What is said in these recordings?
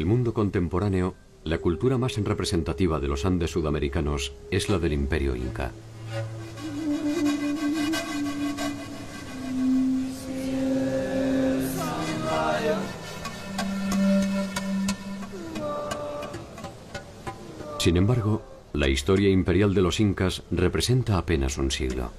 el mundo contemporáneo, la cultura más representativa de los Andes sudamericanos es la del imperio inca. Sin embargo, la historia imperial de los incas representa apenas un siglo.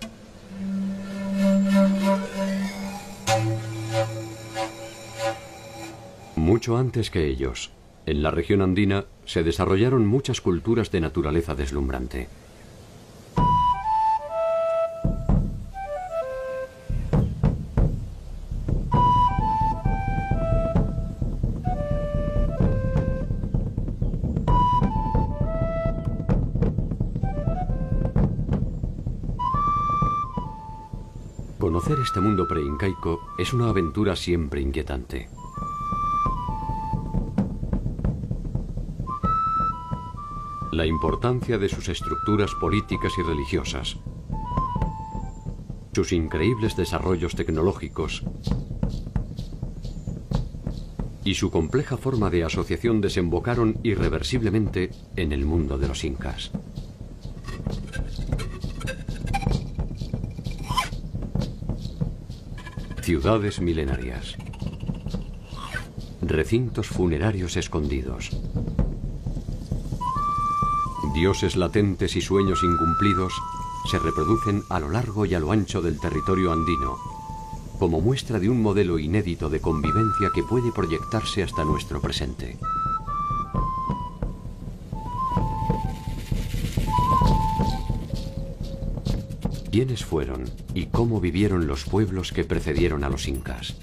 Mucho antes que ellos, en la región andina se desarrollaron muchas culturas de naturaleza deslumbrante. Conocer este mundo preincaico es una aventura siempre inquietante. La importancia de sus estructuras políticas y religiosas, sus increíbles desarrollos tecnológicos y su compleja forma de asociación desembocaron irreversiblemente en el mundo de los incas. Ciudades milenarias. Recintos funerarios escondidos. Dioses latentes y sueños incumplidos se reproducen a lo largo y a lo ancho del territorio andino, como muestra de un modelo inédito de convivencia que puede proyectarse hasta nuestro presente. ¿Quiénes fueron y cómo vivieron los pueblos que precedieron a los incas?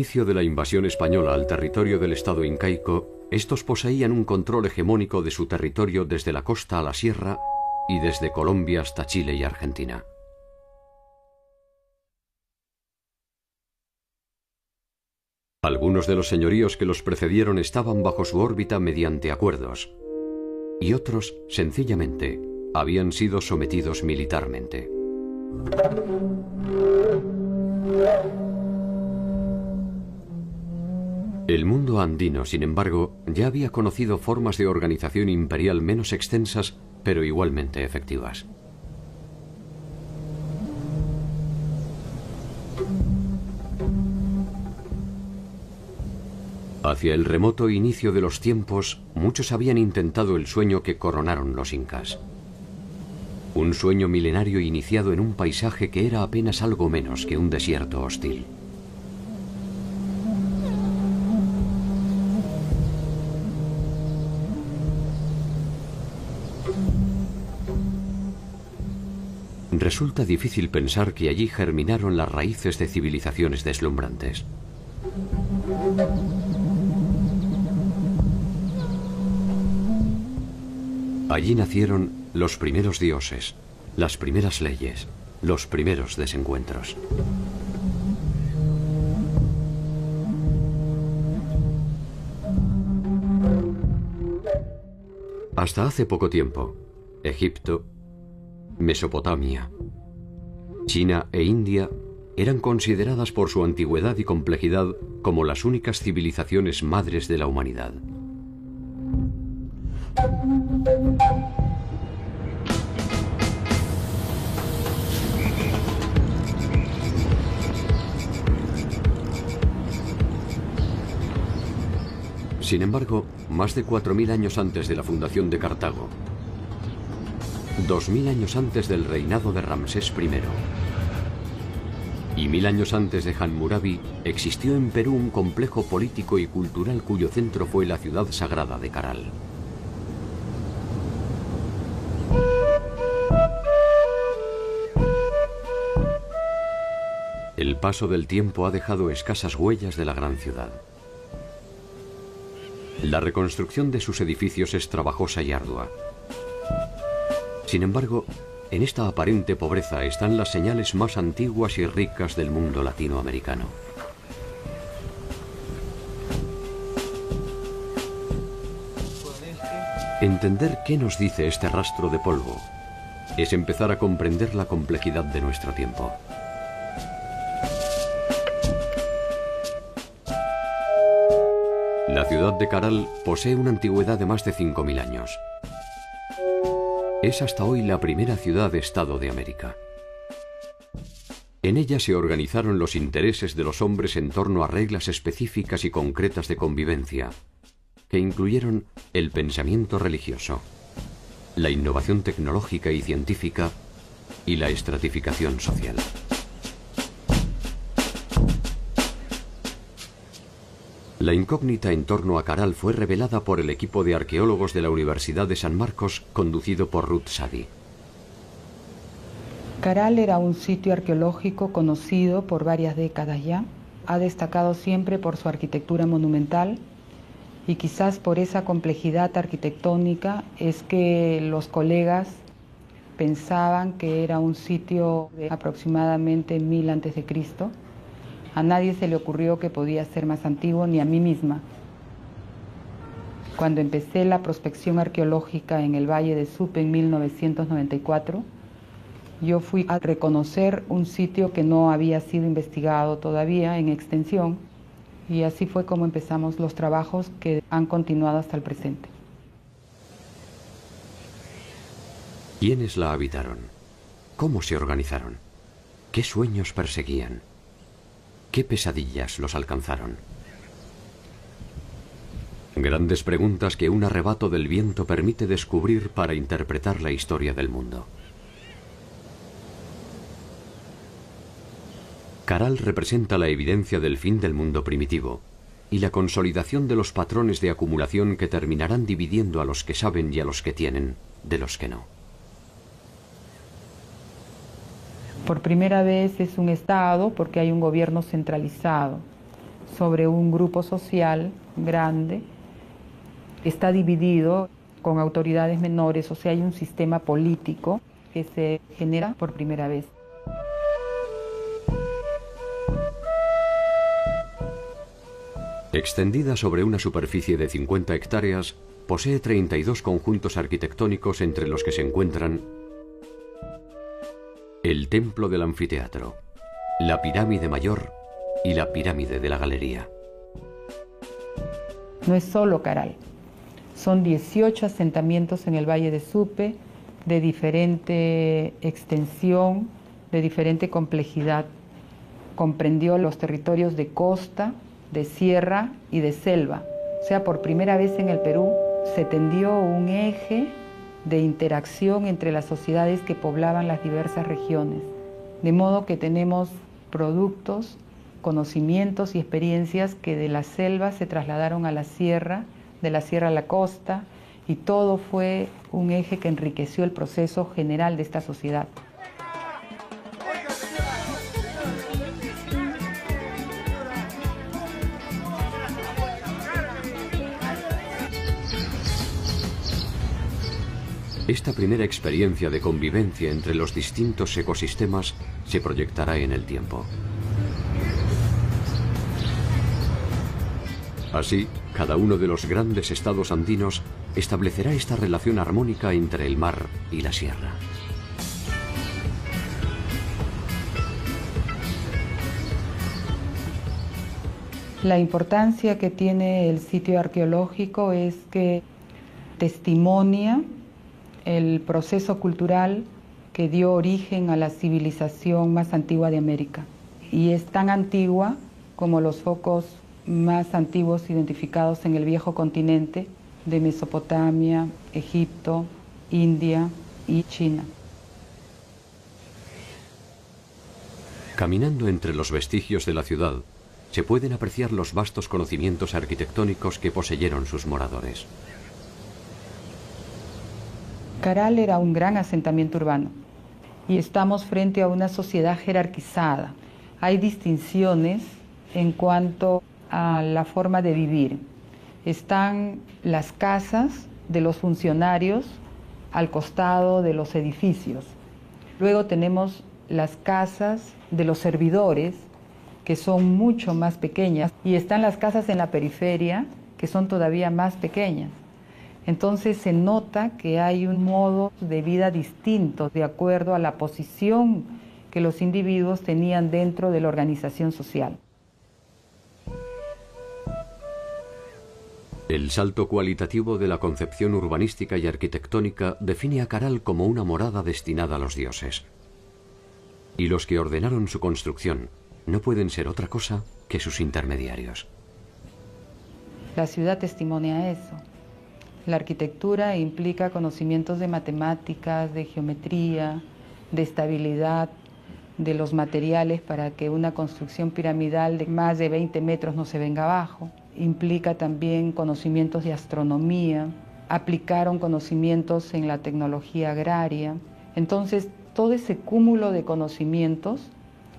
Inicio de la invasión española al territorio del Estado incaico, estos poseían un control hegemónico de su territorio desde la costa a la sierra y desde Colombia hasta Chile y Argentina. Algunos de los señoríos que los precedieron estaban bajo su órbita mediante acuerdos, y otros, sencillamente, habían sido sometidos militarmente. El mundo andino, sin embargo, ya había conocido formas de organización imperial menos extensas, pero igualmente efectivas. Hacia el remoto inicio de los tiempos, muchos habían intentado el sueño que coronaron los incas. Un sueño milenario iniciado en un paisaje que era apenas algo menos que un desierto hostil. Resulta difícil pensar que allí germinaron las raíces de civilizaciones deslumbrantes. Allí nacieron los primeros dioses, las primeras leyes, los primeros desencuentros. Hasta hace poco tiempo, Egipto, Mesopotamia, China e India eran consideradas por su antigüedad y complejidad como las únicas civilizaciones madres de la humanidad. Sin embargo, más de 4.000 años antes de la fundación de Cartago, 2000 años antes del reinado de Ramsés I. Y mil años antes de Hanmurabi, existió en Perú un complejo político y cultural cuyo centro fue la ciudad sagrada de Caral. El paso del tiempo ha dejado escasas huellas de la gran ciudad. La reconstrucción de sus edificios es trabajosa y ardua. Sin embargo, en esta aparente pobreza están las señales más antiguas y ricas del mundo latinoamericano. Entender qué nos dice este rastro de polvo es empezar a comprender la complejidad de nuestro tiempo. La ciudad de Caral posee una antigüedad de más de 5.000 años. Es hasta hoy la primera ciudad-estado de América. En ella se organizaron los intereses de los hombres en torno a reglas específicas y concretas de convivencia, que incluyeron el pensamiento religioso, la innovación tecnológica y científica y la estratificación social. La incógnita en torno a Caral fue revelada por el equipo de arqueólogos de la Universidad de San Marcos, conducido por Ruth Sadi. Caral era un sitio arqueológico conocido por varias décadas ya. Ha destacado siempre por su arquitectura monumental y quizás por esa complejidad arquitectónica es que los colegas pensaban que era un sitio de aproximadamente mil antes de Cristo a nadie se le ocurrió que podía ser más antiguo, ni a mí misma. Cuando empecé la prospección arqueológica en el Valle de Supe en 1994, yo fui a reconocer un sitio que no había sido investigado todavía en extensión y así fue como empezamos los trabajos que han continuado hasta el presente. ¿Quiénes la habitaron? ¿Cómo se organizaron? ¿Qué sueños perseguían? ¿Qué pesadillas los alcanzaron? Grandes preguntas que un arrebato del viento permite descubrir para interpretar la historia del mundo. Caral representa la evidencia del fin del mundo primitivo y la consolidación de los patrones de acumulación que terminarán dividiendo a los que saben y a los que tienen de los que no. Por primera vez es un Estado porque hay un gobierno centralizado sobre un grupo social grande. Está dividido con autoridades menores, o sea, hay un sistema político que se genera por primera vez. Extendida sobre una superficie de 50 hectáreas, posee 32 conjuntos arquitectónicos entre los que se encuentran el templo del anfiteatro, la pirámide mayor y la pirámide de la galería. No es solo Caral, son 18 asentamientos en el Valle de Supe de diferente extensión, de diferente complejidad. Comprendió los territorios de costa, de sierra y de selva. O sea, por primera vez en el Perú se tendió un eje de interacción entre las sociedades que poblaban las diversas regiones. De modo que tenemos productos, conocimientos y experiencias que de la selva se trasladaron a la sierra, de la sierra a la costa, y todo fue un eje que enriqueció el proceso general de esta sociedad. Esta primera experiencia de convivencia entre los distintos ecosistemas se proyectará en el tiempo. Así, cada uno de los grandes estados andinos establecerá esta relación armónica entre el mar y la sierra. La importancia que tiene el sitio arqueológico es que testimonia el proceso cultural que dio origen a la civilización más antigua de América. Y es tan antigua como los focos más antiguos identificados en el viejo continente de Mesopotamia, Egipto, India y China. Caminando entre los vestigios de la ciudad, se pueden apreciar los vastos conocimientos arquitectónicos que poseyeron sus moradores. Caral era un gran asentamiento urbano y estamos frente a una sociedad jerarquizada. hay distinciones en cuanto a la forma de vivir. Están las casas de los funcionarios al costado de los edificios. Luego tenemos las casas de los servidores, que son mucho más pequeñas, y están las casas en la periferia, que son todavía más pequeñas. Entonces se nota que hay un modo de vida distinto de acuerdo a la posición que los individuos tenían dentro de la organización social. El salto cualitativo de la concepción urbanística y arquitectónica define a Caral como una morada destinada a los dioses. Y los que ordenaron su construcción no pueden ser otra cosa que sus intermediarios. La ciudad testimonia eso. La arquitectura implica conocimientos de matemáticas, de geometría, de estabilidad, de los materiales para que una construcción piramidal de más de 20 metros no se venga abajo. Implica también conocimientos de astronomía, aplicaron conocimientos en la tecnología agraria. Entonces, todo ese cúmulo de conocimientos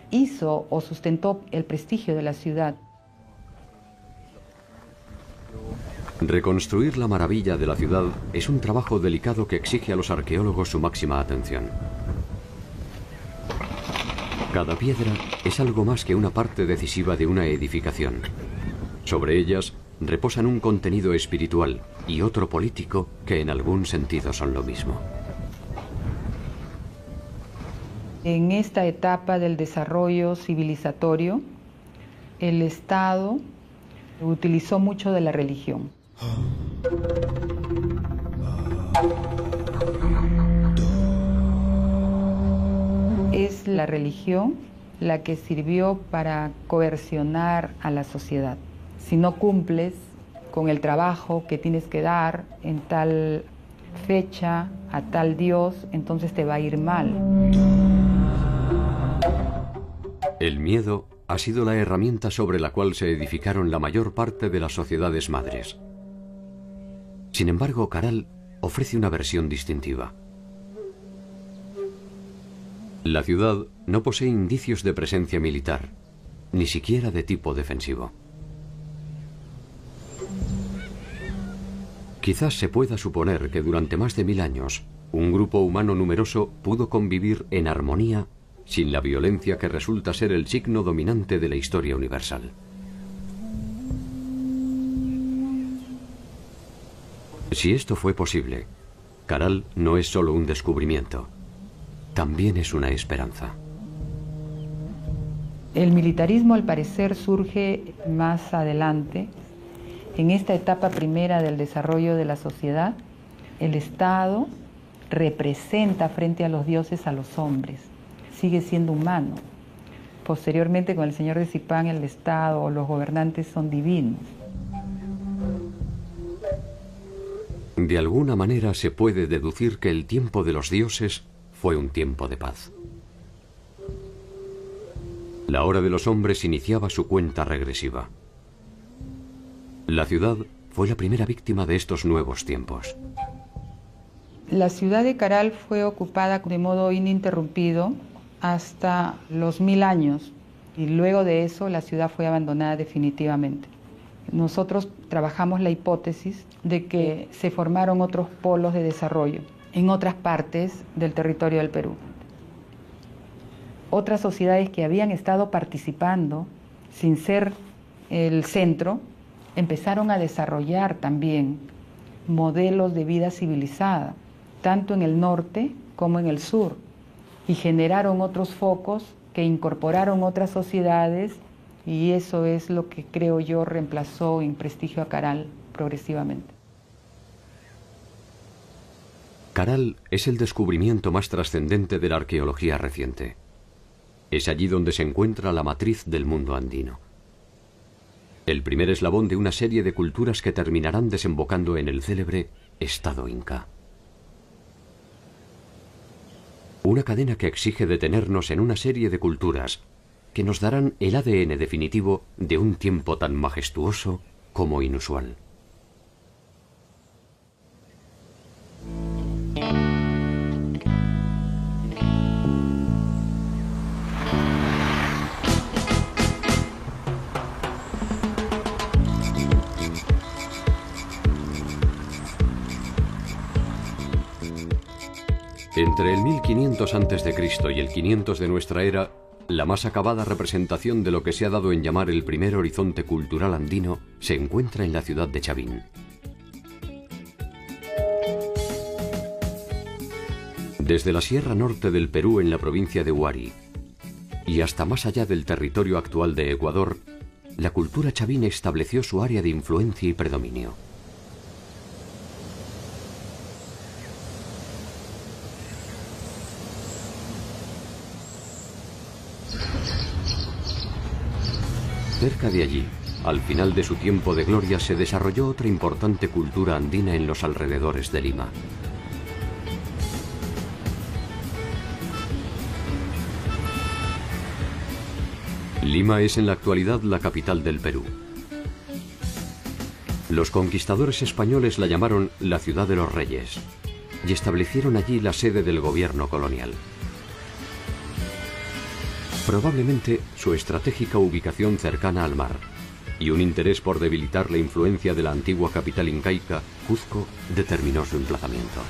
hizo o sustentó el prestigio de la ciudad. Reconstruir la maravilla de la ciudad es un trabajo delicado que exige a los arqueólogos su máxima atención. Cada piedra es algo más que una parte decisiva de una edificación. Sobre ellas reposan un contenido espiritual y otro político que en algún sentido son lo mismo. En esta etapa del desarrollo civilizatorio, el Estado utilizó mucho de la religión. Es la religión la que sirvió para coercionar a la sociedad. Si no cumples con el trabajo que tienes que dar en tal fecha a tal Dios, entonces te va a ir mal. El miedo ha sido la herramienta sobre la cual se edificaron la mayor parte de las sociedades madres. Sin embargo, Caral ofrece una versión distintiva. La ciudad no posee indicios de presencia militar, ni siquiera de tipo defensivo. Quizás se pueda suponer que durante más de mil años un grupo humano numeroso pudo convivir en armonía sin la violencia que resulta ser el signo dominante de la historia universal. Si esto fue posible, Caral no es solo un descubrimiento también es una esperanza. El militarismo al parecer surge más adelante. En esta etapa primera del desarrollo de la sociedad, el Estado representa frente a los dioses a los hombres, sigue siendo humano. Posteriormente con el señor de Zipán el Estado o los gobernantes son divinos. De alguna manera se puede deducir que el tiempo de los dioses fue un tiempo de paz. La hora de los hombres iniciaba su cuenta regresiva. La ciudad fue la primera víctima de estos nuevos tiempos. La ciudad de Caral fue ocupada de modo ininterrumpido hasta los mil años y luego de eso la ciudad fue abandonada definitivamente. Nosotros trabajamos la hipótesis de que se formaron otros polos de desarrollo en otras partes del territorio del Perú. Otras sociedades que habían estado participando sin ser el centro empezaron a desarrollar también modelos de vida civilizada, tanto en el norte como en el sur, y generaron otros focos que incorporaron otras sociedades y eso es lo que creo yo reemplazó en prestigio a Caral progresivamente. Caral es el descubrimiento más trascendente de la arqueología reciente. Es allí donde se encuentra la matriz del mundo andino. El primer eslabón de una serie de culturas que terminarán desembocando en el célebre Estado Inca. Una cadena que exige detenernos en una serie de culturas que nos darán el ADN definitivo de un tiempo tan majestuoso como inusual. Entre el 1500 a.C. y el 500 de nuestra era, la más acabada representación de lo que se ha dado en llamar el primer horizonte cultural andino se encuentra en la ciudad de Chavín. Desde la Sierra Norte del Perú en la provincia de Huari y hasta más allá del territorio actual de Ecuador, la cultura chavín estableció su área de influencia y predominio. Cerca de allí, al final de su tiempo de gloria, se desarrolló otra importante cultura andina en los alrededores de Lima. Lima es en la actualidad la capital del Perú. Los conquistadores españoles la llamaron la ciudad de los reyes y establecieron allí la sede del gobierno colonial. Probablemente su estratégica ubicación cercana al mar y un interés por debilitar la influencia de la antigua capital incaica, Cuzco, determinó su emplazamiento.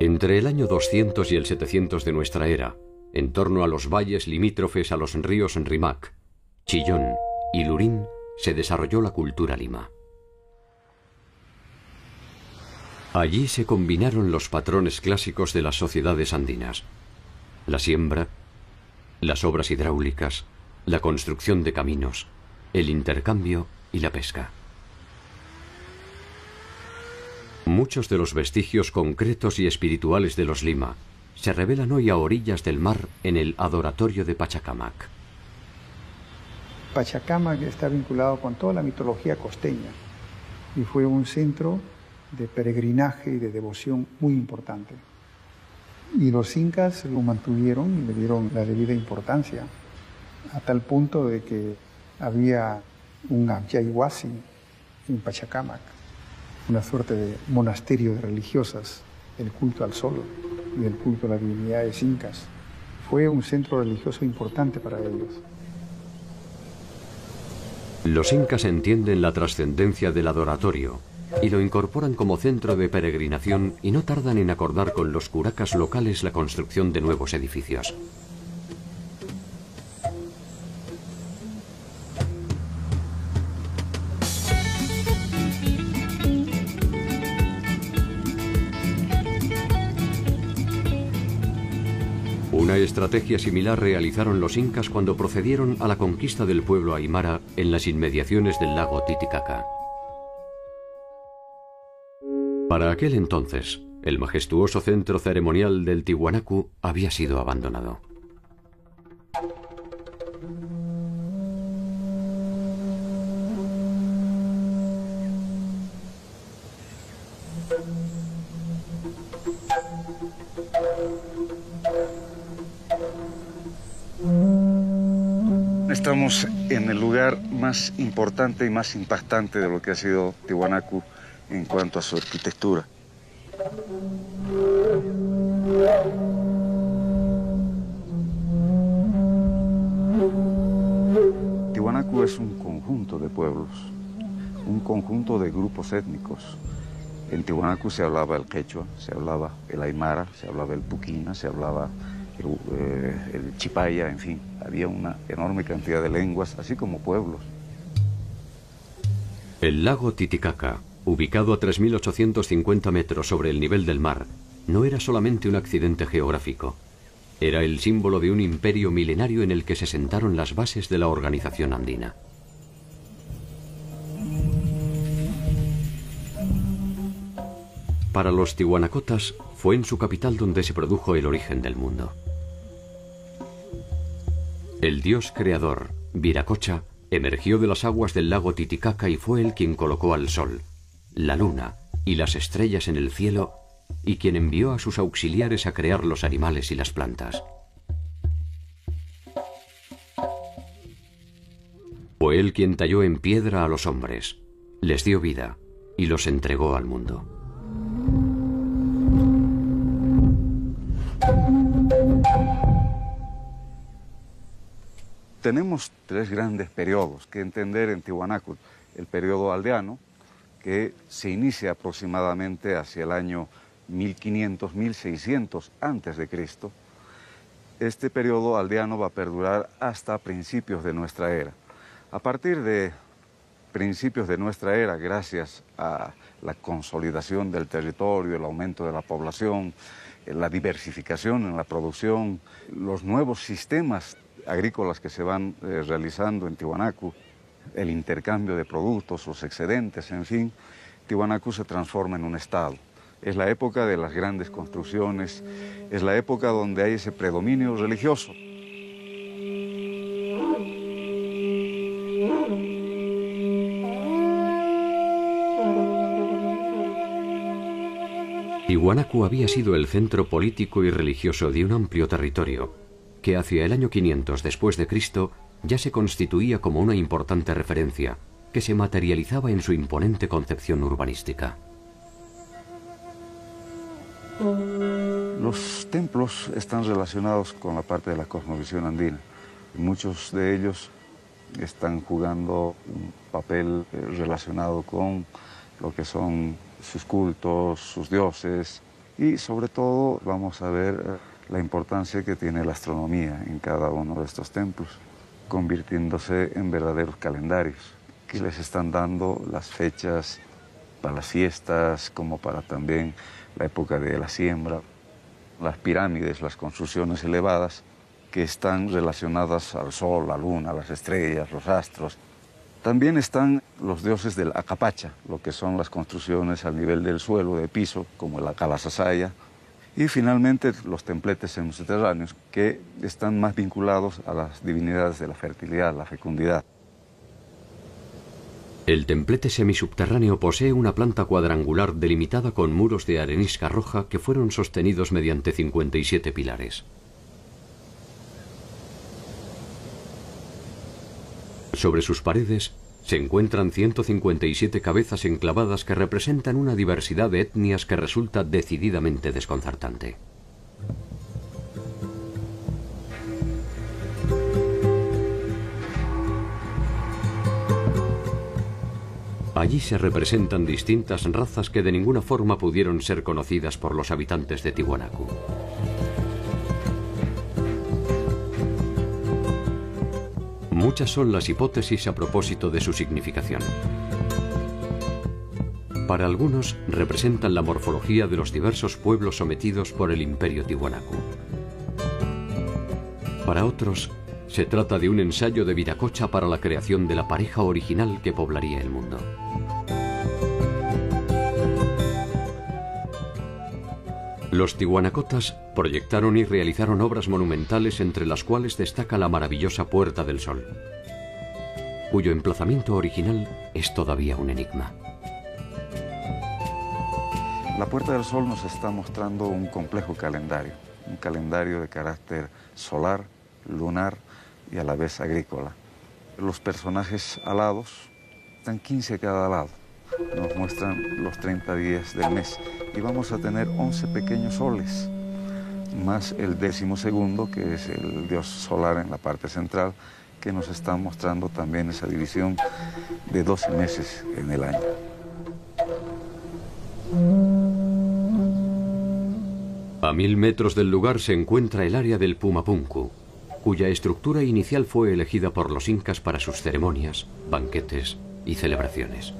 Entre el año 200 y el 700 de nuestra era, en torno a los valles limítrofes a los ríos Rimac, Chillón y Lurín, se desarrolló la cultura lima. Allí se combinaron los patrones clásicos de las sociedades andinas. La siembra, las obras hidráulicas, la construcción de caminos, el intercambio y la pesca. Muchos de los vestigios concretos y espirituales de los Lima se revelan hoy a orillas del mar en el adoratorio de Pachacamac. Pachacamac está vinculado con toda la mitología costeña y fue un centro de peregrinaje y de devoción muy importante. Y los incas lo mantuvieron y le dieron la debida importancia, a tal punto de que había un Abyaywasi en Pachacamac una suerte de monasterio de religiosas, el culto al sol y el culto a las divinidades incas. Fue un centro religioso importante para ellos. Los incas entienden la trascendencia del adoratorio y lo incorporan como centro de peregrinación y no tardan en acordar con los curacas locales la construcción de nuevos edificios. Una estrategia similar realizaron los incas cuando procedieron a la conquista del pueblo aymara en las inmediaciones del lago Titicaca. Para aquel entonces, el majestuoso centro ceremonial del Tiwanaku había sido abandonado. Estamos en el lugar más importante y más impactante de lo que ha sido Tiwanaku en cuanto a su arquitectura. Tiwanaku es un conjunto de pueblos, un conjunto de grupos étnicos. En Tiwanaku se hablaba el quechua, se hablaba el aymara, se hablaba el puquina, se hablaba eh, el, chipaya, en fin, había una enorme cantidad de lenguas, así como pueblos. El lago Titicaca, ubicado a 3.850 metros sobre el nivel del mar, no era solamente un accidente geográfico. Era el símbolo de un imperio milenario en el que se sentaron las bases de la organización andina. Para los tihuanacotas fue en su capital donde se produjo el origen del mundo. El dios creador, Viracocha, emergió de las aguas del lago Titicaca y fue el quien colocó al sol, la luna y las estrellas en el cielo y quien envió a sus auxiliares a crear los animales y las plantas. Fue él quien talló en piedra a los hombres, les dio vida y los entregó al mundo. tenemos tres grandes periodos que entender en Tiwanaku. El periodo aldeano, que se inicia aproximadamente hacia el año 1500, 1600 antes de Cristo. Este periodo aldeano va a perdurar hasta principios de nuestra era. A partir de principios de nuestra era, gracias a la consolidación del territorio, el aumento de la población, la diversificación en la producción, los nuevos sistemas agrícolas que se van eh, realizando en Tiwanaku, el intercambio de productos, los excedentes, en fin, Tiwanaku se transforma en un estado. Es la época de las grandes construcciones, es la época donde hay ese predominio religioso. Tiwanaku había sido el centro político y religioso de un amplio territorio, que hacia el año 500 después de Cristo ya se constituía como una importante referencia, que se materializaba en su imponente concepción urbanística. Los templos están relacionados con la parte de la cosmovisión andina. Muchos de ellos están jugando un papel eh, relacionado con lo que son sus cultos, sus dioses y sobre todo vamos a ver eh, la importancia que tiene la astronomía en cada uno de estos templos, convirtiéndose en verdaderos calendarios que les están dando las fechas para las fiestas como para también la época de la siembra, las pirámides, las construcciones elevadas que están relacionadas al sol, la luna, las estrellas, los astros, también están los dioses del Acapacha, lo que son las construcciones al nivel del suelo, de piso, como la Calasasaya, y finalmente los templetes subterráneos, que están más vinculados a las divinidades de la fertilidad, la fecundidad. El templete semisubterráneo posee una planta cuadrangular delimitada con muros de arenisca roja que fueron sostenidos mediante 57 pilares. Sobre sus paredes se encuentran 157 cabezas enclavadas que representan una diversidad de etnias que resulta decididamente desconcertante. Allí se representan distintas razas que de ninguna forma pudieron ser conocidas por los habitantes de Tiwanaku. Muchas son las hipótesis a propósito de su significación. Para algunos representan la morfología de los diversos pueblos sometidos por el imperio Tiwanaku. Para otros, se trata de un ensayo de Viracocha para la creación de la pareja original que poblaría el mundo. Los tihuanacotas proyectaron y realizaron obras monumentales entre las cuales destaca la maravillosa Puerta del Sol, cuyo emplazamiento original es todavía un enigma. La Puerta del Sol nos está mostrando un complejo calendario, un calendario de carácter solar, lunar y a la vez agrícola. Los personajes alados están 15 a cada lado nos muestran los 30 días del mes y vamos a tener 11 pequeños soles, más el décimo segundo, que es el dios solar en la parte central, que nos está mostrando también esa división de 12 meses en el año. A mil metros del lugar se encuentra el área del Pumapunku, cuya estructura inicial fue elegida por los incas para sus ceremonias, banquetes y celebraciones.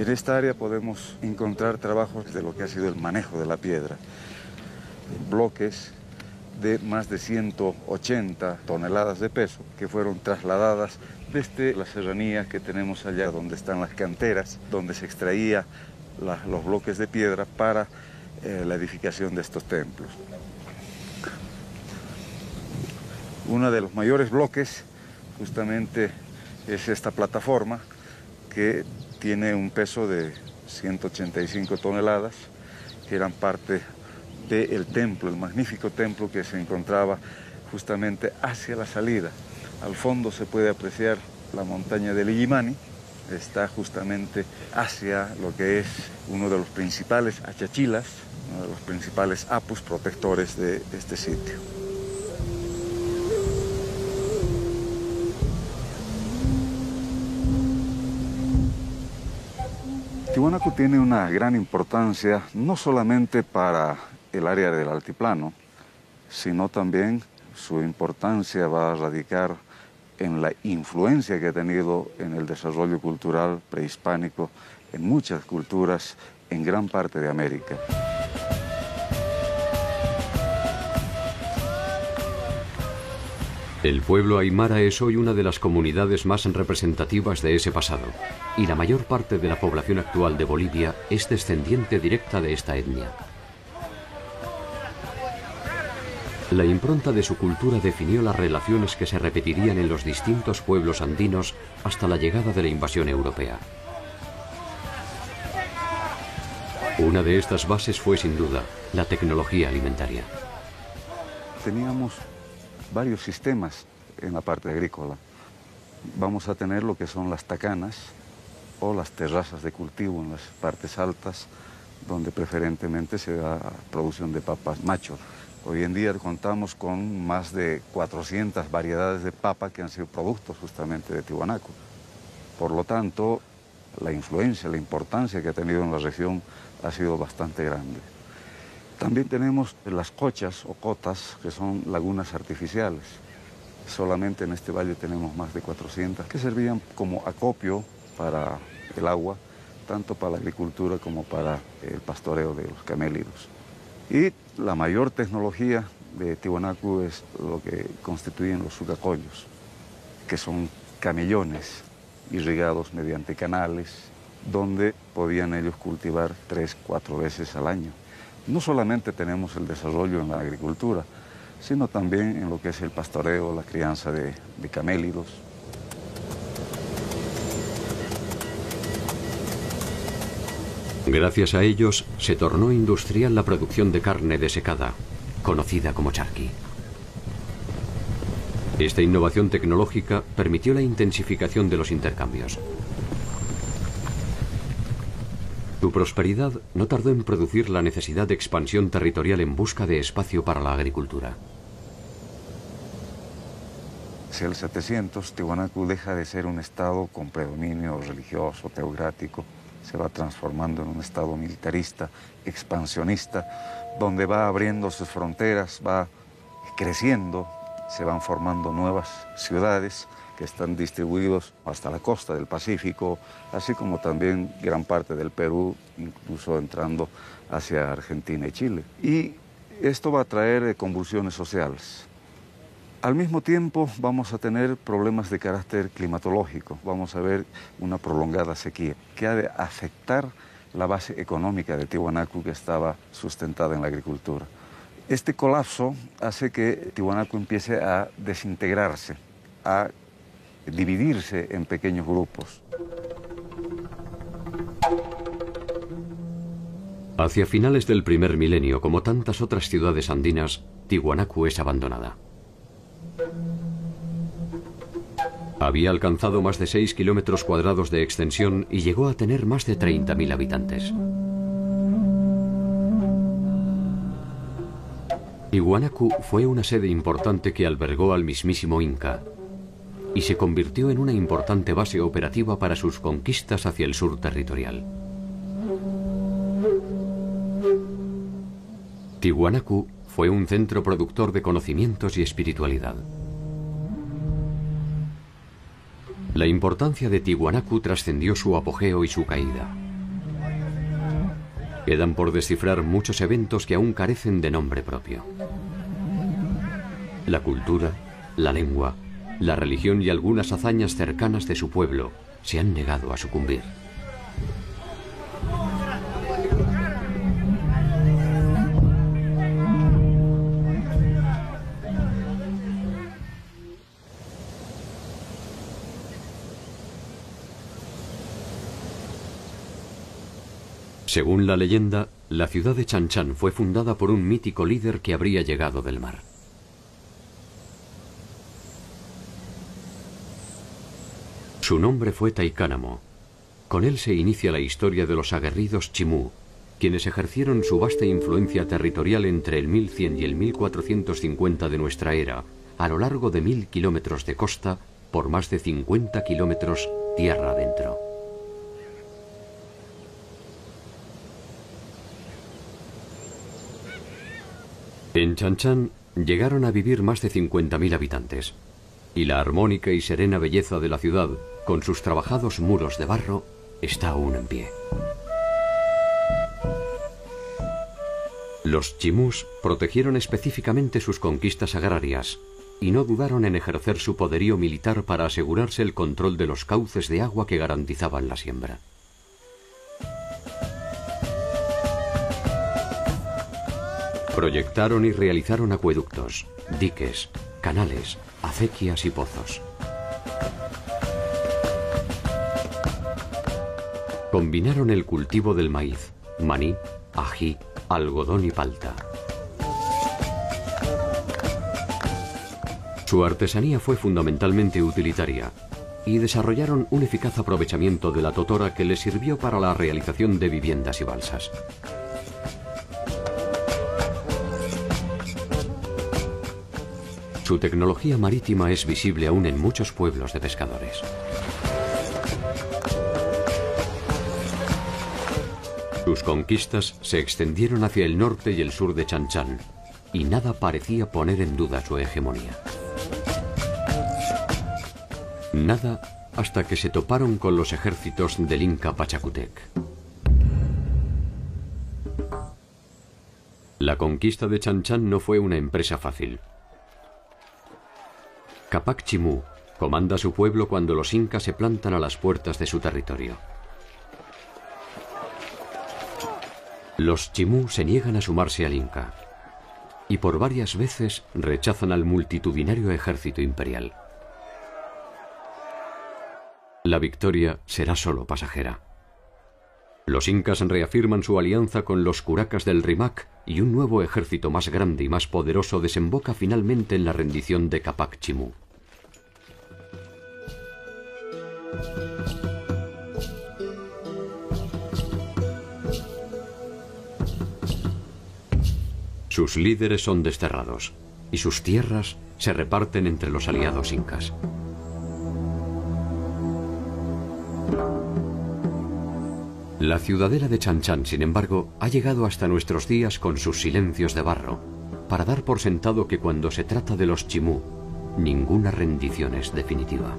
En esta área podemos encontrar trabajos de lo que ha sido el manejo de la piedra, bloques de más de 180 toneladas de peso que fueron trasladadas desde la serranía que tenemos allá donde están las canteras, donde se extraía los bloques de piedra para eh, la edificación de estos templos. Uno de los mayores bloques justamente es esta plataforma que tiene un peso de 185 toneladas, que eran parte del templo, el magnífico templo que se encontraba justamente hacia la salida. Al fondo se puede apreciar la montaña de Illimani, está justamente hacia lo que es uno de los principales achachilas, uno de los principales apus protectores de este sitio. Tiwanaku tiene una gran importancia no solamente para el área del altiplano, sino también su importancia va a radicar en la influencia que ha tenido en el desarrollo cultural prehispánico en muchas culturas en gran parte de América. El pueblo aymara es hoy una de las comunidades más representativas de ese pasado, y la mayor parte de la población actual de Bolivia es descendiente directa de esta etnia. La impronta de su cultura definió las relaciones que se repetirían en los distintos pueblos andinos hasta la llegada de la invasión europea. Una de estas bases fue sin duda la tecnología alimentaria. Teníamos varios sistemas en la parte agrícola. Vamos a tener lo que son las tacanas o las terrazas de cultivo en las partes altas, donde preferentemente se da producción de papas macho. Hoy en día contamos con más de 400 variedades de papa que han sido productos justamente de Tiwanaku. Por lo tanto, la influencia, la importancia que ha tenido en la región ha sido bastante grande. También tenemos las cochas o cotas, que son lagunas artificiales. Solamente en este valle tenemos más de 400 que servían como acopio para el agua, tanto para la agricultura como para el pastoreo de los camélidos. Y la mayor tecnología de Tiwanaku es lo que constituyen los sugacoyos, que son camellones irrigados mediante canales, donde podían ellos cultivar tres, cuatro veces al año. No solamente tenemos el desarrollo en la agricultura, sino también en lo que es el pastoreo, la crianza de, camélidos. Gracias a ellos se tornó industrial la producción de carne desecada, conocida como charqui. Esta innovación tecnológica permitió la intensificación de los intercambios. Su prosperidad no tardó en producir la necesidad de expansión territorial en busca de espacio para la agricultura. Hacia el 700, Tiwanaku deja de ser un estado con predominio religioso, teocrático, se va transformando en un estado militarista, expansionista, donde va abriendo sus fronteras, va creciendo, se van formando nuevas ciudades, que están distribuidos hasta la costa del Pacífico, así como también gran parte del Perú, incluso entrando hacia Argentina y Chile. Y esto va a traer eh, convulsiones sociales. Al mismo tiempo vamos a tener problemas de carácter climatológico, vamos a ver una prolongada sequía que ha de afectar la base económica de Tiwanaku que estaba sustentada en la agricultura. Este colapso hace que Tiwanaku empiece a desintegrarse, a dividirse en pequeños grupos. Hacia finales del primer milenio, como tantas otras ciudades andinas, Tiwanaku es abandonada. Había alcanzado más de 6 kilómetros cuadrados de extensión y llegó a tener más de 30.000 habitantes. Tiwanaku fue una sede importante que albergó al mismísimo Inca, y se convirtió en una importante base operativa para sus conquistas hacia el sur territorial. Tiwanaku fue un centro productor de conocimientos y espiritualidad. La importancia de Tiwanaku trascendió su apogeo y su caída. Quedan por descifrar muchos eventos que aún carecen de nombre propio. La cultura, la lengua, la religión y algunas hazañas cercanas de su pueblo se han negado a sucumbir. Según la leyenda, la ciudad de Chanchan fue fundada por un mítico líder que habría llegado del mar. Su nombre fue Taikánamo. Con él se inicia la historia de los aguerridos Chimú, quienes ejercieron su vasta influencia territorial entre el 1100 y el 1450 de nuestra era, a lo largo de mil kilómetros de costa, por más de 50 kilómetros tierra adentro. En Chanchan llegaron a vivir más de 50.000 habitantes, y la armónica y serena belleza de la ciudad con sus trabajados muros de barro, está aún en pie. Los chimús protegieron específicamente sus conquistas agrarias y no dudaron en ejercer su poderío militar para asegurarse el control de los cauces de agua que garantizaban la siembra. Proyectaron y realizaron acueductos, diques, canales, acequias y pozos. Combinaron el cultivo del maíz, maní, ají, algodón y palta. Su artesanía fue fundamentalmente utilitaria y desarrollaron un eficaz aprovechamiento de la totora que les sirvió para la realización de viviendas y balsas. Su tecnología marítima es visible aún en muchos pueblos de pescadores. Sus conquistas se extendieron hacia el norte y el sur de Chanchan, y nada parecía poner en duda su hegemonía. Nada hasta que se toparon con los ejércitos del Inca Pachacutec. La conquista de Chanchan no fue una empresa fácil. Capac Chimú comanda su pueblo cuando los incas se plantan a las puertas de su territorio. Los Chimú se niegan a sumarse al Inca y por varias veces rechazan al multitudinario ejército imperial. La victoria será solo pasajera. Los incas reafirman su alianza con los curacas del Rimac y un nuevo ejército más grande y más poderoso desemboca finalmente en la rendición de Capac Chimú. Sus líderes son desterrados y sus tierras se reparten entre los aliados incas. La ciudadela de Chanchan, sin embargo, ha llegado hasta nuestros días con sus silencios de barro, para dar por sentado que cuando se trata de los chimú, ninguna rendición es definitiva.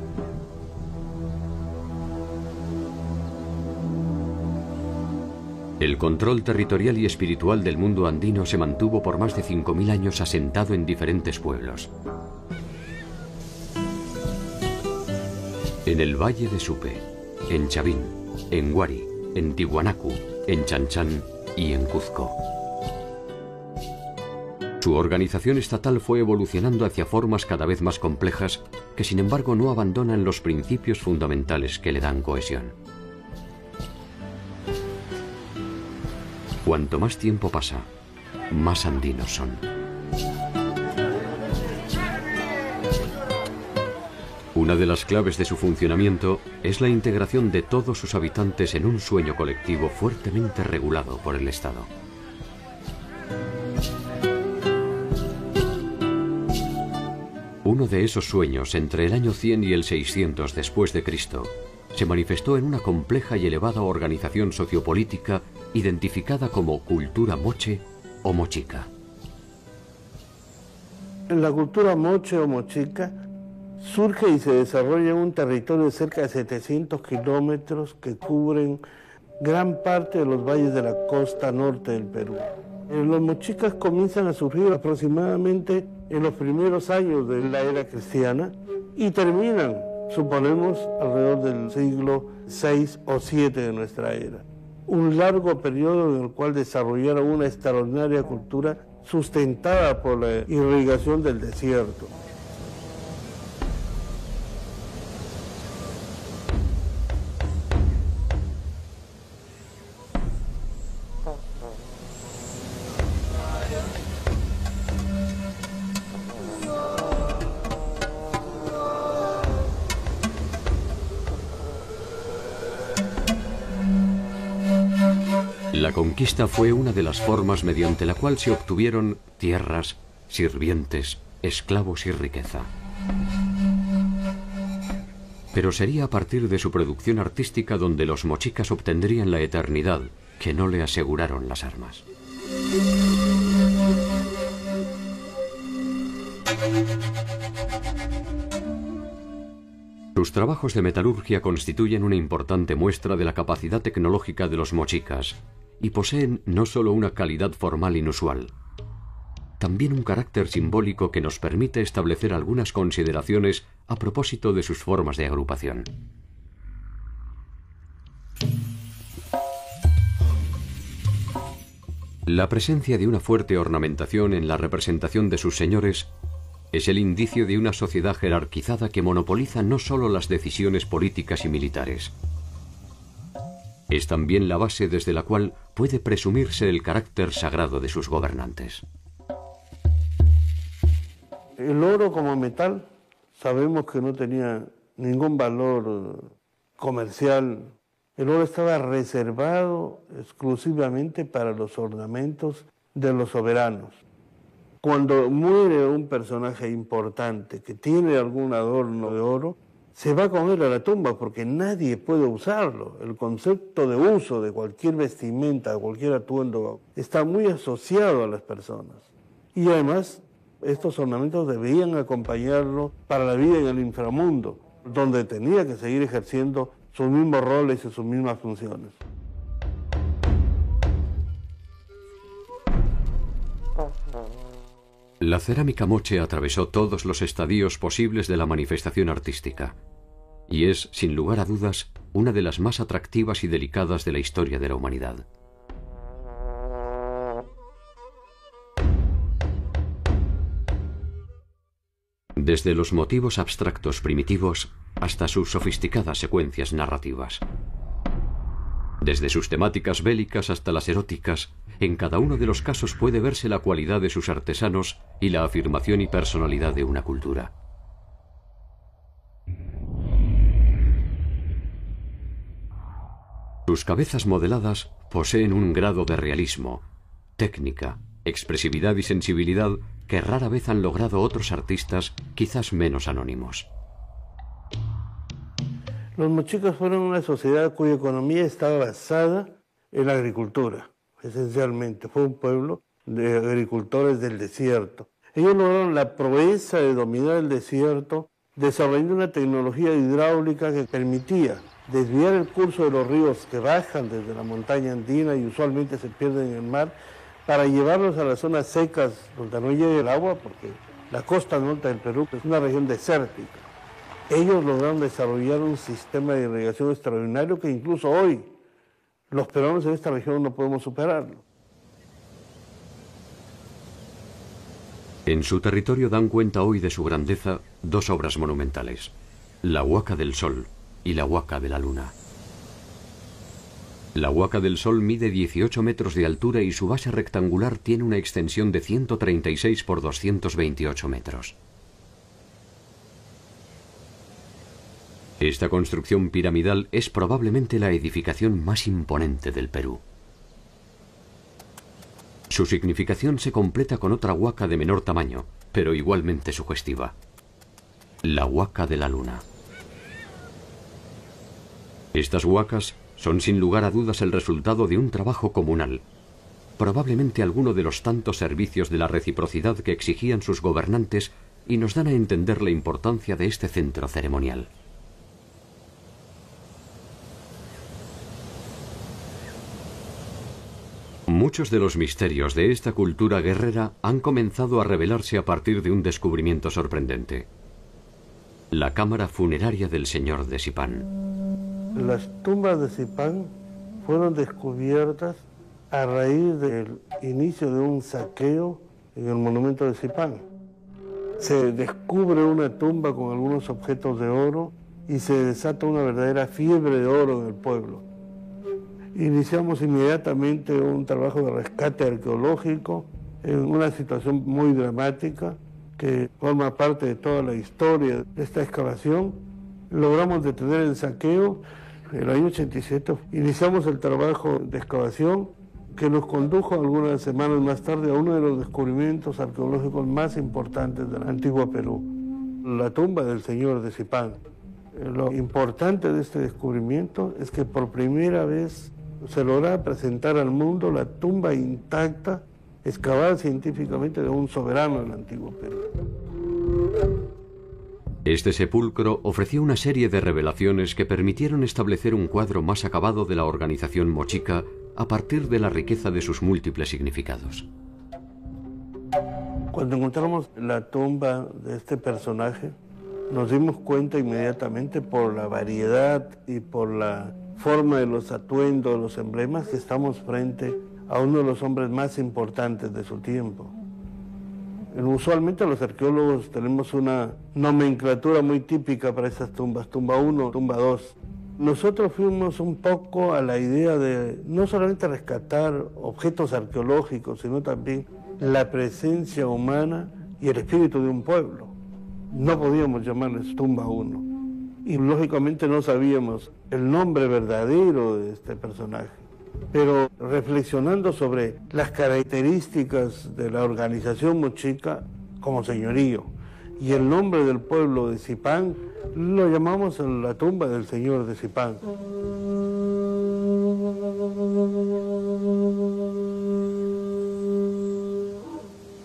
El control territorial y espiritual del mundo andino se mantuvo por más de 5.000 años asentado en diferentes pueblos. En el Valle de Supe, en Chavín, en Guari, en Tihuanacu, en Chanchan y en Cuzco. Su organización estatal fue evolucionando hacia formas cada vez más complejas que sin embargo no abandonan los principios fundamentales que le dan cohesión. Cuanto más tiempo pasa, más andinos son. Una de las claves de su funcionamiento es la integración de todos sus habitantes en un sueño colectivo fuertemente regulado por el Estado. Uno de esos sueños entre el año 100 y el 600 después de Cristo se manifestó en una compleja y elevada organización sociopolítica identificada como cultura moche o mochica. La cultura moche o mochica surge y se desarrolla en un territorio de cerca de 700 kilómetros que cubren gran parte de los valles de la costa norte del Perú. Eh, los mochicas comienzan a surgir aproximadamente en los primeros años de la era cristiana y terminan, suponemos, alrededor del siglo VI o VII de nuestra era. Un largo periodo en el cual desarrollaron una extraordinaria cultura sustentada por la irrigación del desierto. conquista fue una de las formas mediante la cual se obtuvieron tierras, sirvientes, esclavos y riqueza. Pero sería a partir de su producción artística donde los mochicas obtendrían la eternidad que no le aseguraron las armas. Sus trabajos de metalurgia constituyen una importante muestra de la capacidad tecnológica de los mochicas, y poseen no solo una calidad formal inusual, también un carácter simbólico que nos permite establecer algunas consideraciones a propósito de sus formas de agrupación. La presencia de una fuerte ornamentación en la representación de sus señores es el indicio de una sociedad jerarquizada que monopoliza no solo las decisiones políticas y militares. Es también la base desde la cual puede presumirse el carácter sagrado de sus gobernantes. El oro como metal sabemos que no tenía ningún valor comercial. El oro estaba reservado exclusivamente para los ornamentos de los soberanos. Cuando muere un personaje importante que tiene algún adorno de oro, se va con él a la tumba porque nadie puede usarlo. El concepto de uso de cualquier vestimenta, de cualquier atuendo, está muy asociado a las personas. Y además estos ornamentos debían acompañarlo para la vida en el inframundo, donde tenía que seguir ejerciendo sus mismos roles y sus mismas funciones. La cerámica moche atravesó todos los estadios posibles de la manifestación artística y es, sin lugar a dudas, una de las más atractivas y delicadas de la historia de la humanidad. desde los motivos abstractos primitivos hasta sus sofisticadas secuencias narrativas. Desde sus temáticas bélicas hasta las eróticas, en cada uno de los casos puede verse la cualidad de sus artesanos y la afirmación y personalidad de una cultura. Sus cabezas modeladas poseen un grado de realismo, técnica, expresividad y sensibilidad que rara vez han logrado otros artistas quizás menos anónimos. Los mochicos fueron una sociedad cuya economía estaba basada en la agricultura, esencialmente. Fue un pueblo de agricultores del desierto. Ellos lograron la proeza de dominar el desierto desarrollando una tecnología hidráulica que permitía desviar el curso de los ríos que bajan desde la montaña andina y usualmente se pierden en el mar para llevarlos a las zonas secas donde no llegue el agua, porque la costa norte del Perú es una región desértica. Ellos lograron desarrollar un sistema de irrigación extraordinario que incluso hoy los peruanos en esta región no podemos superarlo. En su territorio dan cuenta hoy de su grandeza dos obras monumentales, la Huaca del Sol y la Huaca de la Luna. La Huaca del Sol mide 18 metros de altura y su base rectangular tiene una extensión de 136 por 228 metros. Esta construcción piramidal es probablemente la edificación más imponente del Perú. Su significación se completa con otra huaca de menor tamaño, pero igualmente sugestiva. La Huaca de la Luna. Estas huacas son sin lugar a dudas el resultado de un trabajo comunal, probablemente alguno de los tantos servicios de la reciprocidad que exigían sus gobernantes y nos dan a entender la importancia de este centro ceremonial. Muchos de los misterios de esta cultura guerrera han comenzado a revelarse a partir de un descubrimiento sorprendente. La cámara funeraria del señor de Sipán. Las tumbas de Zipán fueron descubiertas a raíz del inicio de un saqueo en el monumento de Zipán. Se descubre una tumba con algunos objetos de oro y se desata una verdadera fiebre de oro en el pueblo. Iniciamos inmediatamente un trabajo de rescate arqueológico en una situación muy dramática que forma parte de toda la historia de esta excavación. Logramos detener el saqueo en el año 87 iniciamos el trabajo de excavación que nos condujo algunas semanas más tarde a uno de los descubrimientos arqueológicos más importantes del antiguo Perú, la tumba del señor de Zipán. Lo importante de este descubrimiento es que por primera vez se logra presentar al mundo la tumba intacta, excavada científicamente de un soberano del antiguo Perú. Este sepulcro ofreció una serie de revelaciones que permitieron establecer un cuadro más acabado de la organización mochica a partir de la riqueza de sus múltiples significados. Cuando encontramos la tumba de este personaje, nos dimos cuenta inmediatamente por la variedad y por la forma de los atuendos, los emblemas, que estamos frente a uno de los hombres más importantes de su tiempo. Usualmente los arqueólogos tenemos una nomenclatura muy típica para esas tumbas, tumba 1, tumba 2. Nosotros fuimos un poco a la idea de no solamente rescatar objetos arqueológicos, sino también la presencia humana y el espíritu de un pueblo. No podíamos llamarles tumba 1 y lógicamente no sabíamos el nombre verdadero de este personaje. Pero reflexionando sobre las características de la organización mochica como señorío y el nombre del pueblo de Zipán, lo llamamos la tumba del señor de Zipán.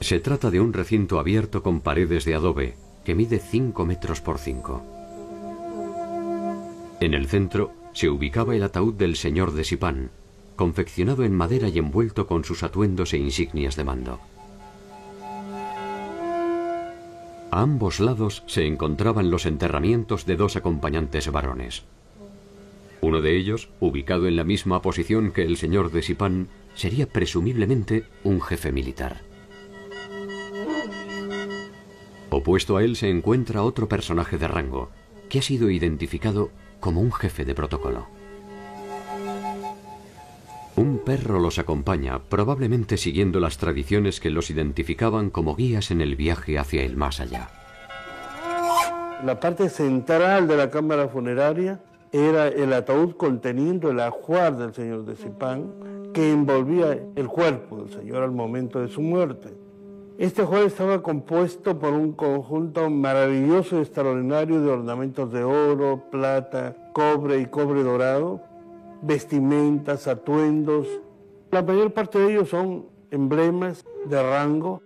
Se trata de un recinto abierto con paredes de adobe que mide 5 metros por 5. En el centro se ubicaba el ataúd del señor de Sipán, confeccionado en madera y envuelto con sus atuendos e insignias de mando. A ambos lados se encontraban los enterramientos de dos acompañantes varones. Uno de ellos, ubicado en la misma posición que el señor de Sipán, sería presumiblemente un jefe militar. Opuesto a él se encuentra otro personaje de rango, que ha sido identificado como un jefe de protocolo. Un perro los acompaña, probablemente siguiendo las tradiciones que los identificaban como guías en el viaje hacia el más allá. La parte central de la cámara funeraria era el ataúd conteniendo el ajuar del señor de Zipán que envolvía el cuerpo del señor al momento de su muerte. Este ajuar estaba compuesto por un conjunto maravilloso y extraordinario de ornamentos de oro, plata, cobre y cobre dorado, vestimentas, atuendos. La mayor parte de ellos son emblemas de rango.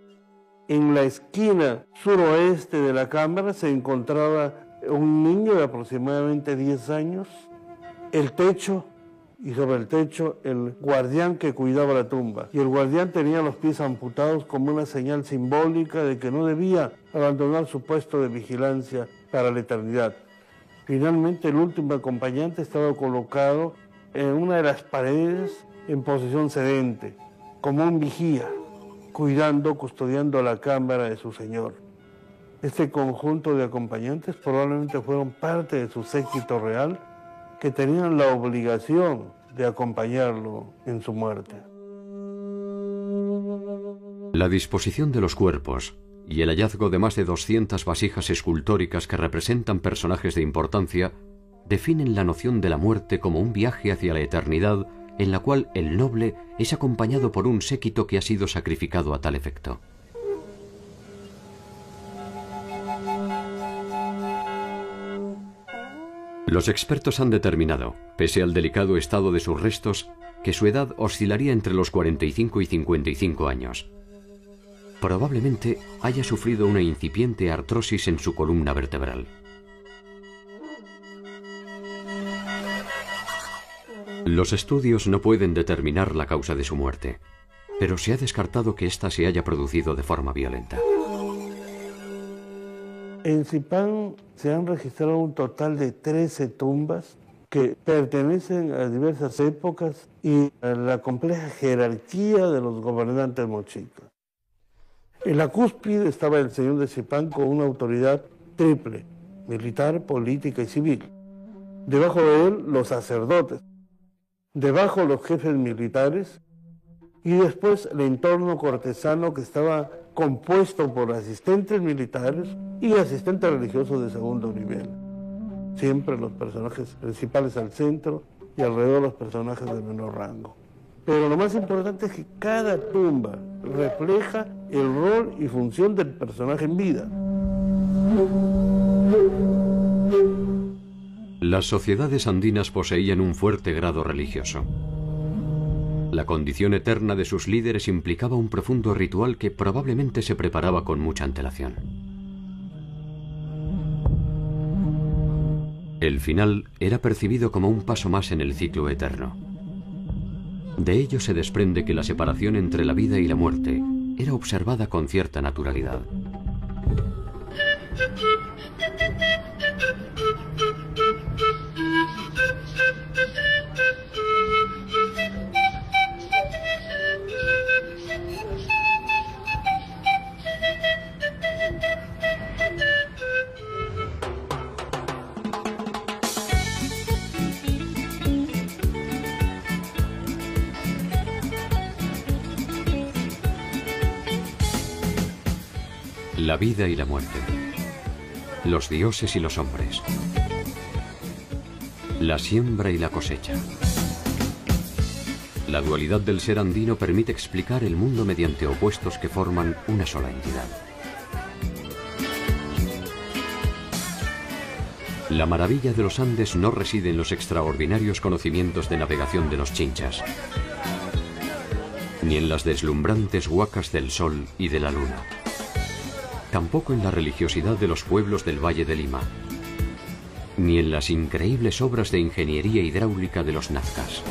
En la esquina suroeste de la cámara se encontraba un niño de aproximadamente 10 años. El techo y sobre el techo el guardián que cuidaba la tumba. Y el guardián tenía los pies amputados como una señal simbólica de que no debía abandonar su puesto de vigilancia para la eternidad. Finalmente el último acompañante estaba colocado en una de las paredes en posición sedente, como un vigía, cuidando, custodiando la cámara de su señor. Este conjunto de acompañantes probablemente fueron parte de su séquito real que tenían la obligación de acompañarlo en su muerte. La disposición de los cuerpos y el hallazgo de más de 200 vasijas escultóricas que representan personajes de importancia definen la noción de la muerte como un viaje hacia la eternidad en la cual el noble es acompañado por un séquito que ha sido sacrificado a tal efecto. Los expertos han determinado, pese al delicado estado de sus restos, que su edad oscilaría entre los 45 y 55 años. Probablemente haya sufrido una incipiente artrosis en su columna vertebral. Los estudios no pueden determinar la causa de su muerte, pero se ha descartado que ésta se haya producido de forma violenta. En Zipán se han registrado un total de 13 tumbas que pertenecen a diversas épocas y a la compleja jerarquía de los gobernantes mochicas. En la cúspide estaba el señor de Zipán con una autoridad triple, militar, política y civil. Debajo de él los sacerdotes, debajo los jefes militares y después el entorno cortesano que estaba compuesto por asistentes militares y asistentes religiosos de segundo nivel. Siempre los personajes principales al centro y alrededor los personajes de menor rango. Pero lo más importante es que cada tumba refleja el rol y función del personaje en vida. Las sociedades andinas poseían un fuerte grado religioso. La condición eterna de sus líderes implicaba un profundo ritual que probablemente se preparaba con mucha antelación. El final era percibido como un paso más en el ciclo eterno. De ello se desprende que la separación entre la vida y la muerte era observada con cierta naturalidad. La vida y la muerte. Los dioses y los hombres. La siembra y la cosecha. La dualidad del ser andino permite explicar el mundo mediante opuestos que forman una sola entidad. La maravilla de los Andes no reside en los extraordinarios conocimientos de navegación de los chinchas, ni en las deslumbrantes huacas del sol y de la luna tampoco en la religiosidad de los pueblos del Valle de Lima, ni en las increíbles obras de ingeniería hidráulica de los nazcas.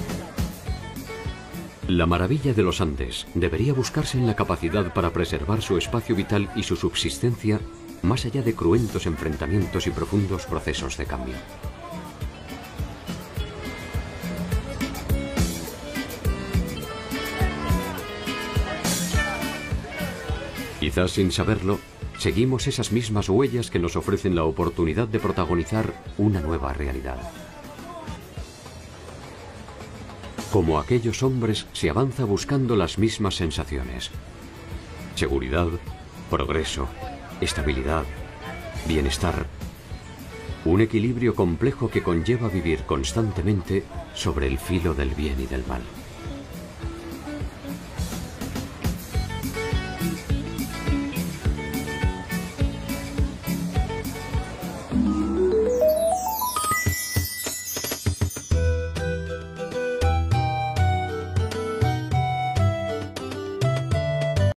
La maravilla de los Andes debería buscarse en la capacidad para preservar su espacio vital y su subsistencia más allá de cruentos enfrentamientos y profundos procesos de cambio. Quizás sin saberlo, seguimos esas mismas huellas que nos ofrecen la oportunidad de protagonizar una nueva realidad. Como aquellos hombres se avanza buscando las mismas sensaciones. Seguridad, progreso, estabilidad, bienestar. Un equilibrio complejo que conlleva vivir constantemente sobre el filo del bien y del mal.